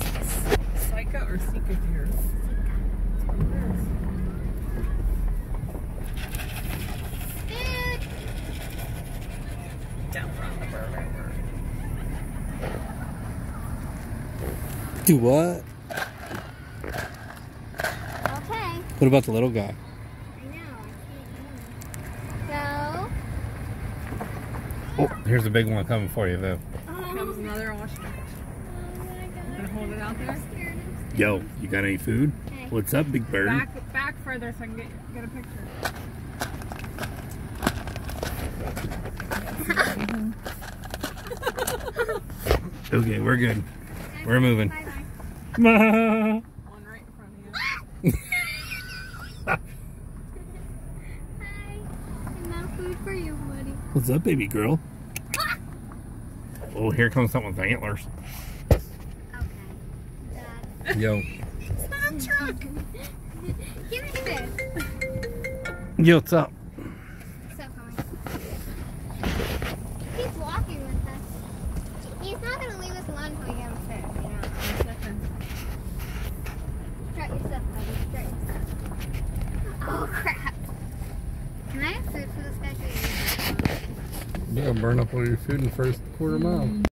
nice Sika or Sika deer. Dude, Down from the Burr River. Do what? okay. What about the little guy? I know. I can't Oh, here's a big one coming for you, though. go. Comes another ostrich. Hold it out there. I'm scared. I'm scared. Yo, you got any food? Okay. What's up, big bird? Back, back further so I can get, get a picture. Okay, we're good. We're moving. Bye-bye. One right in front of you. Hi. Enough food for you, buddy. What's up, baby girl? Oh, here comes something with antlers. Okay. Yo. Stop truck. Give me this. Yo, what's up? So coming. He's walking with us. He's not gonna leave us alone until we get him fed, you know. Strut yourself, buddy. Strut yourself. Oh crap. Can I have food for this guy? You're gonna burn up all your food in the first quarter mile.